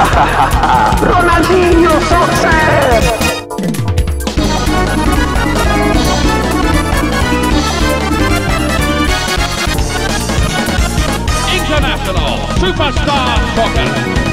Ronaldinho success! International Superstar Soccer.